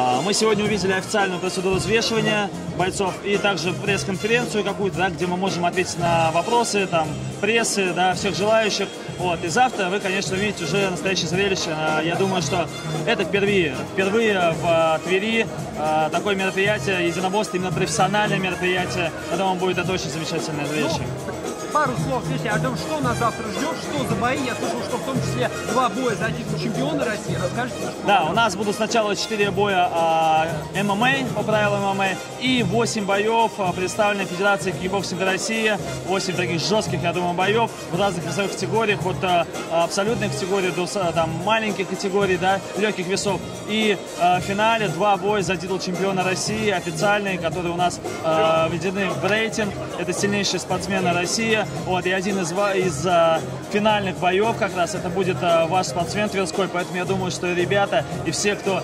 А, мы сегодня увидели официальную процедуру взвешивания бойцов и также пресс-конференцию какую-то, да, где мы можем ответить на вопросы там, прессы, да, всех желающих. Вот. И завтра вы, конечно, увидите уже настоящее зрелище. А, я думаю, что это впервые, впервые в а, Твери такое мероприятие, единоборство, именно профессиональное мероприятие. Я думаю, будет это очень замечательное зрелище. Пару слов здесь о том, что нас завтра ждет, что за бои. Я слышал, что в том числе два боя за титул чемпиона России. Расскажите, что Да, у нас будут сначала четыре боя а, ММА, по правилам ММА, и восемь боев а, представленной Федерации кикбоксинга России. Восемь таких жестких, я думаю, боев в разных весовых категориях, от а, абсолютной категории до там, маленьких категорий, да, легких весов. И а, в финале два боя за титул чемпиона России, официальные, которые у нас а, введены в рейтинг. Это сильнейшие спортсмены России. Вот, и один из, из а, финальных боев как раз это будет а, ваш спортсмен Тверской. Поэтому я думаю, что ребята и все, кто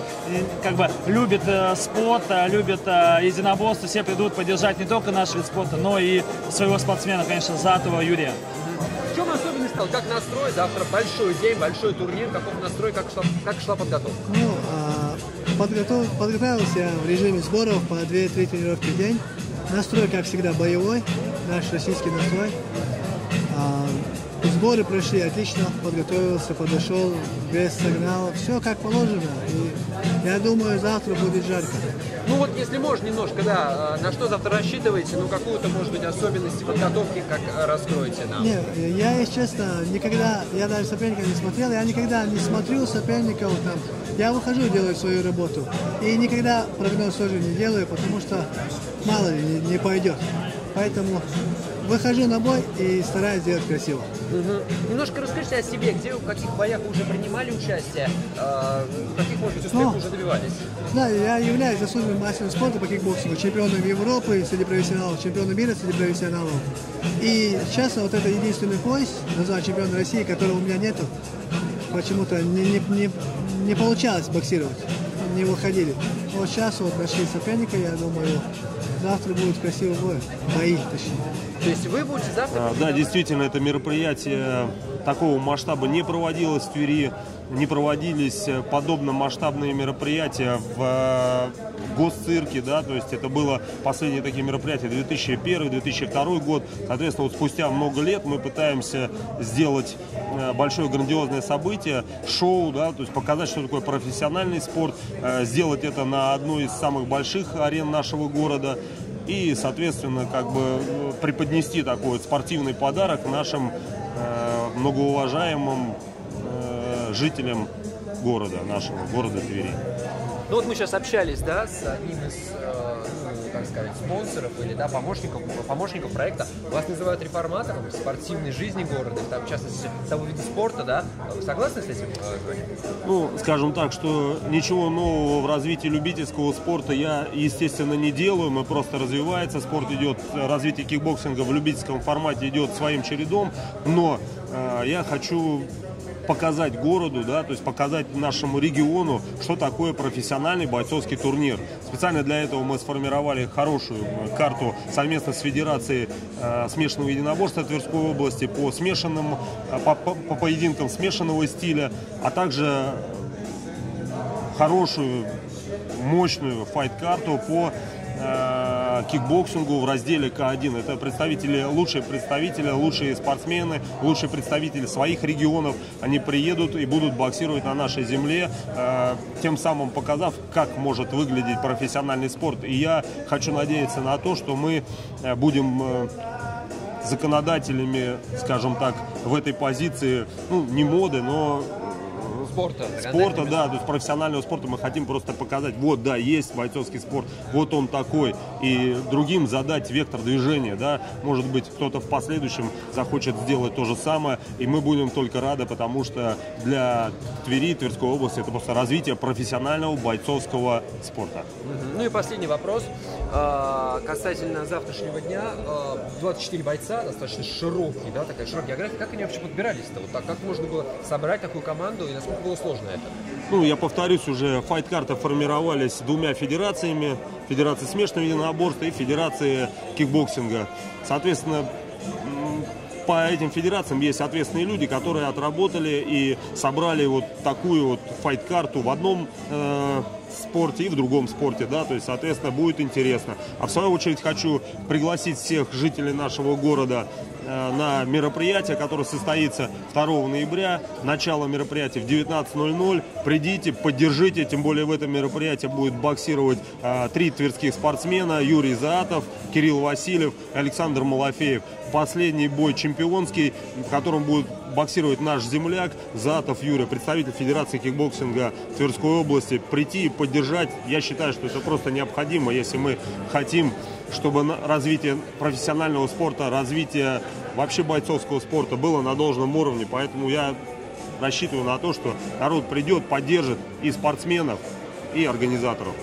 как бы любит а, спорт, а, любит а, единоборство, все придут поддержать не только наш вид спорта, но и своего спортсмена, конечно, Затова Юрия. В чем особенность стал? Как настрой? Завтра большой день, большой турнир. Каков настрой? Как шла, как шла подготовка? Ну, а, подготов, подготовился в режиме сборов по 2-3 тренировки в день. Настрой, как всегда, боевой, наш российский настрой. А, сборы прошли отлично, подготовился, подошел, без сигналов, все как положено. И я думаю, завтра будет жарко. Ну вот, если можно немножко, да, а, на что завтра рассчитываете, ну какую-то, может быть, особенности подготовки, как раскроете нам? Не, я, если честно, никогда, я даже соперников не смотрел, я никогда не смотрю соперников там. Я выхожу, делаю свою работу. И никогда прогноз тоже не делаю, потому что мало ли не, не пойдет. Поэтому выхожу на бой и стараюсь сделать красиво. Угу. Немножко расскажите о себе, где, в каких боях вы уже принимали участие, э, каких, может быть, успехов ну, уже добивались? Да, я являюсь заслуженным мастером спорта по кикбоксингу, чемпионом Европы среди профессионалов, чемпионом мира среди профессионалов. И честно, вот это единственный пояс, назван чемпион России, которого у меня нету. Почему-то не, не, не, не получалось боксировать, не выходили. Вот сейчас вот нашли соперника, я думаю, завтра будет красивый бой. Бои, точнее. То есть вы будете завтра? А, да, действительно, это мероприятие такого масштаба не проводилось в Твери. Не проводились подобно масштабные мероприятия в э, госцирке, да, то есть это было последние такие мероприятия 2001-2002 год. Соответственно, вот спустя много лет мы пытаемся сделать э, большое грандиозное событие, шоу, да, то есть показать, что такое профессиональный спорт, э, сделать это на одной из самых больших арен нашего города и, соответственно, как бы ну, преподнести такой вот спортивный подарок нашим э, многоуважаемым э, жителям города, нашего города Твери. Ну вот мы сейчас общались, да, с одним из, э, ну, как сказать, спонсоров или, да, помощников, помощников проекта. Вас называют реформатором спортивной жизни города, там, в частности, того вида спорта, да. Вы согласны с этим, э, Ну, скажем так, что ничего нового в развитии любительского спорта я, естественно, не делаю. Мы просто развивается, спорт идет, развитие кикбоксинга в любительском формате идет своим чередом, но э, я хочу показать городу, да, то есть показать нашему региону, что такое профессиональный бойцовский турнир. Специально для этого мы сформировали хорошую э, карту совместно с Федерацией э, смешанного единоборства Тверской области по смешанным, э, по, по, по поединкам смешанного стиля, а также хорошую, мощную файт-карту по э, кикбоксингу в разделе К1. Это представители, лучшие представители, лучшие спортсмены, лучшие представители своих регионов. Они приедут и будут боксировать на нашей земле, э, тем самым показав, как может выглядеть профессиональный спорт. И я хочу надеяться на то, что мы э, будем э, законодателями, скажем так, в этой позиции, ну, не моды, но спорта. Спорта, да, то есть профессионального спорта мы хотим просто показать, вот, да, есть бойцовский спорт, вот он такой, и другим задать вектор движения, да, может быть, кто-то в последующем захочет сделать то же самое, и мы будем только рады, потому что для Твери, Тверской области это просто развитие профессионального бойцовского спорта. Ну и последний вопрос а, касательно завтрашнего дня. 24 а, бойца, достаточно широкий, да, такая широкая география. Как они вообще подбирались-то? Вот так, как можно было собрать такую команду и насколько было сложно это? Ну, я повторюсь, уже файт-карты формировались двумя федерациями. Федерацией смешанного единоборства и Федерацией кикбоксинга. Соответственно, по этим федерациям есть ответственные люди, которые отработали и собрали вот такую вот файт-карту в одном э, спорте и в другом спорте, да, то есть, соответственно, будет интересно. А в свою очередь хочу пригласить всех жителей нашего города на мероприятие, которое состоится 2 ноября. Начало мероприятия в 19.00. Придите, поддержите, тем более в этом мероприятии будет боксировать э, три тверских спортсмена. Юрий Заатов, Кирилл Васильев, Александр Малафеев. Последний бой чемпионский, в котором будет боксировать наш земляк Заатов Юрий, представитель Федерации кикбоксинга Тверской области. Прийти и поддержать, я считаю, что это просто необходимо, если мы хотим, чтобы развитие профессионального спорта, развитие вообще бойцовского спорта было на должном уровне. Поэтому я рассчитываю на то, что народ придет, поддержит и спортсменов, и организаторов.